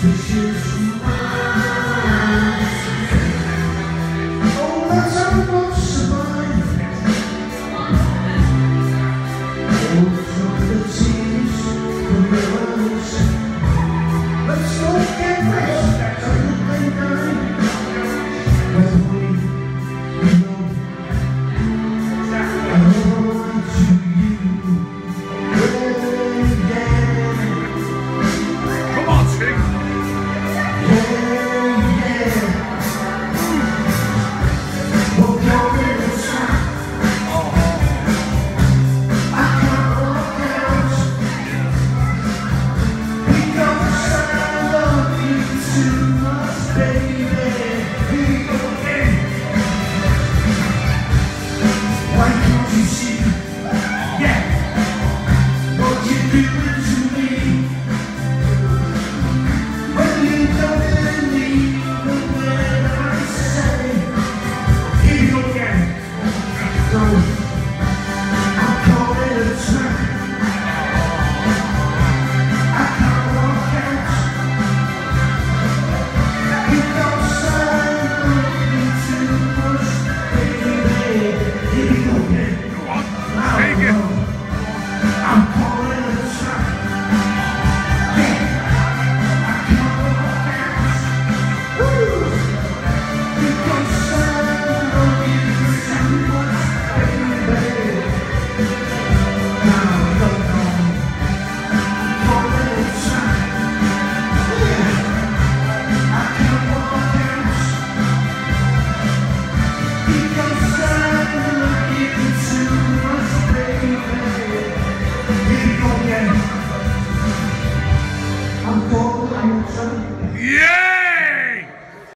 Suspicious Calling Yeah!